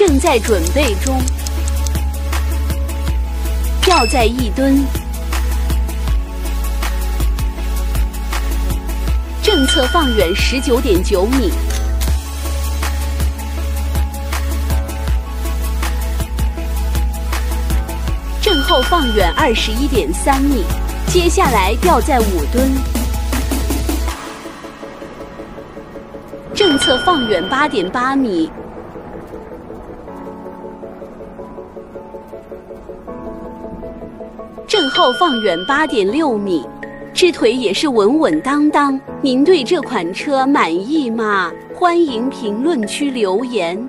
正在准备中。票在一吨。正侧放远十九点九米。正后放远二十一点三米。接下来吊在五吨。正侧放远八点八米。正后放远八点六米，支腿也是稳稳当当。您对这款车满意吗？欢迎评论区留言。